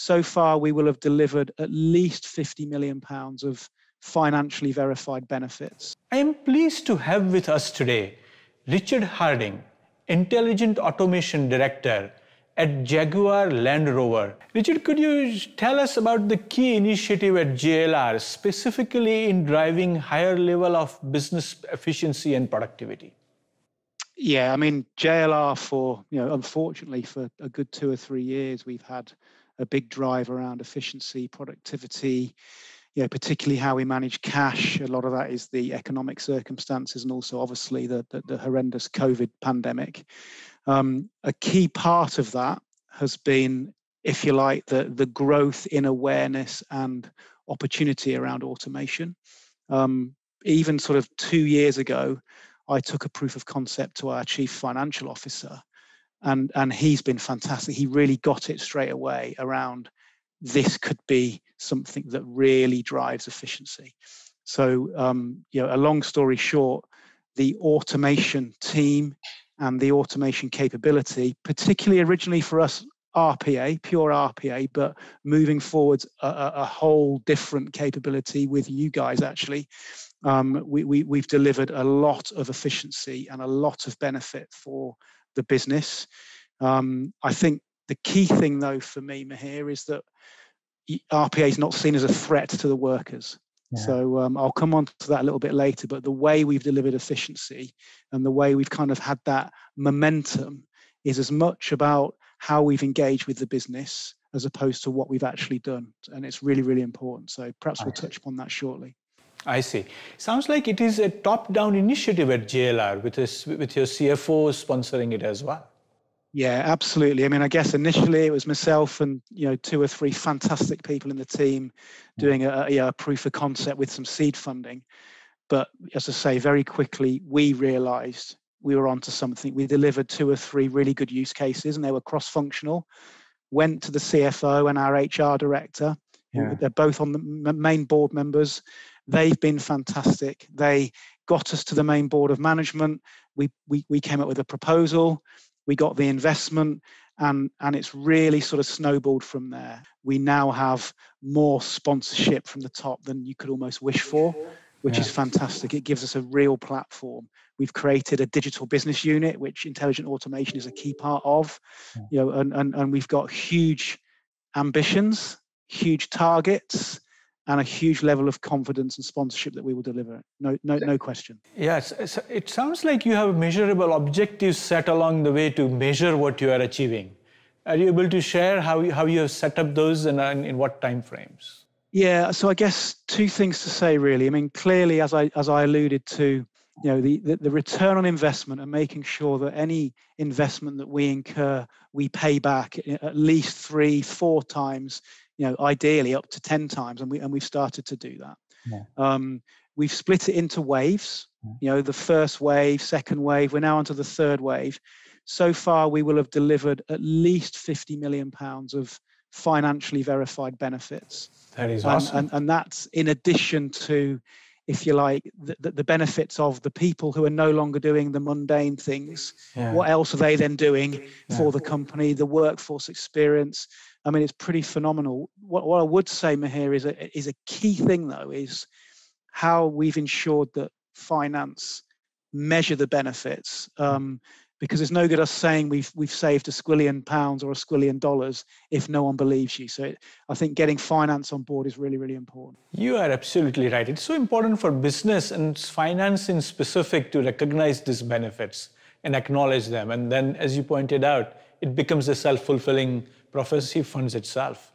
So far, we will have delivered at least 50 million pounds of financially verified benefits. I am pleased to have with us today Richard Harding, Intelligent Automation Director at Jaguar Land Rover. Richard, could you tell us about the key initiative at JLR, specifically in driving higher level of business efficiency and productivity? Yeah, I mean, JLR for, you know, unfortunately for a good two or three years, we've had a big drive around efficiency, productivity, you know, particularly how we manage cash. A lot of that is the economic circumstances and also obviously the, the, the horrendous COVID pandemic. Um, a key part of that has been, if you like, the, the growth in awareness and opportunity around automation. Um, even sort of two years ago, I took a proof of concept to our chief financial officer, and and he's been fantastic. He really got it straight away around this could be something that really drives efficiency. So, um, you know, a long story short, the automation team and the automation capability, particularly originally for us, RPA, pure RPA, but moving forward, a, a whole different capability with you guys actually. Um, we, we, we've delivered a lot of efficiency and a lot of benefit for the business. Um, I think the key thing, though, for me, Mihir, is that RPA is not seen as a threat to the workers. Yeah. So um, I'll come on to that a little bit later. But the way we've delivered efficiency and the way we've kind of had that momentum is as much about how we've engaged with the business as opposed to what we've actually done. And it's really, really important. So perhaps we'll touch upon that shortly. I see. Sounds like it is a top-down initiative at JLR with, this, with your CFO sponsoring it as well. Yeah, absolutely. I mean, I guess initially it was myself and you know two or three fantastic people in the team doing a, a, a proof of concept with some seed funding. But as I say, very quickly we realised we were onto something. We delivered two or three really good use cases, and they were cross-functional. Went to the CFO and our HR director. Yeah. They're both on the main board members. They've been fantastic. They got us to the main board of management. We we we came up with a proposal we got the investment and and it's really sort of snowballed from there we now have more sponsorship from the top than you could almost wish for which yeah. is fantastic it gives us a real platform we've created a digital business unit which intelligent automation is a key part of you know and and, and we've got huge ambitions huge targets and a huge level of confidence and sponsorship that we will deliver. No, no, no question. Yes, it sounds like you have measurable objectives set along the way to measure what you are achieving. Are you able to share how you, how you have set up those and in what time frames? Yeah, so I guess two things to say really. I mean, clearly, as I as I alluded to, you know, the, the, the return on investment and making sure that any investment that we incur, we pay back at least three, four times you know, ideally up to 10 times. And, we, and we've started to do that. Yeah. Um, we've split it into waves, yeah. you know, the first wave, second wave, we're now onto the third wave. So far, we will have delivered at least 50 million pounds of financially verified benefits. That is and, awesome. And, and that's in addition to, if you like, the, the, benefits of the people who are no longer doing the mundane things. Yeah. What else are they then doing for the company, the workforce experience, I mean, it's pretty phenomenal. What, what I would say, Mihir, is a, is a key thing, though, is how we've ensured that finance measure the benefits. Um, because it's no good us saying we've we've saved a squillion pounds or a squillion dollars if no one believes you. So it, I think getting finance on board is really really important. You are absolutely right. It's so important for business and finance in specific to recognize these benefits and acknowledge them. And then, as you pointed out, it becomes a self fulfilling prophecy funds itself.